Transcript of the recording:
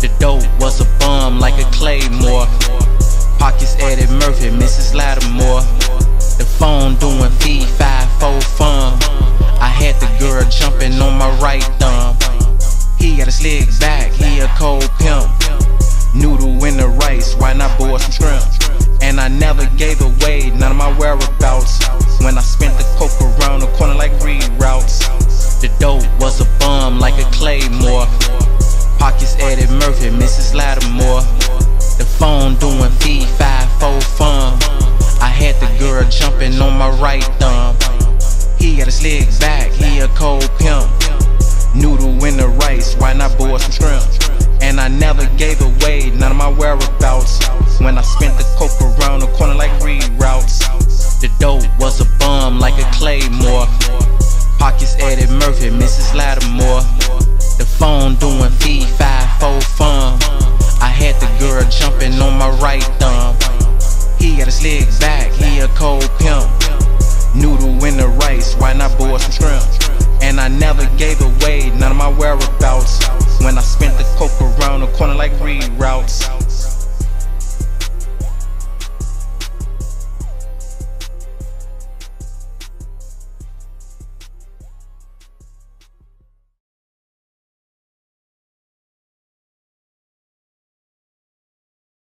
The dope was a bum like a claymore. Pockets Eddie Murphy, Mrs. Latimore. The phone doing fee five four fun. I had the girl jumping on my right thumb. He got a slick back, he a cold pimp. Noodle in the rice, why not boil some shrimp? And I never gave away none of my whereabouts. When I spent the coke around the corner like reroutes. The dope was a bum like a claymore. Pockets Eddie Murphy, Mrs. Latimore. The phone doing fee five four fun. I had the girl jumping on my right thumb. He got a slick back, he a cold pimp. Noodle in the rice, why not boil some shrimp? And I never gave away none of my whereabouts. When I spent the coke around the corner like reroutes. The dope was a bum like a claymore. Pockets Eddie Murphy, Mrs. Lattimore. Right thumb. He got a slick back, he a cold pimp. Noodle in the rice, why not boil some shrimp? And I never gave away none of my whereabouts. When I spent the coke around the corner like reroutes.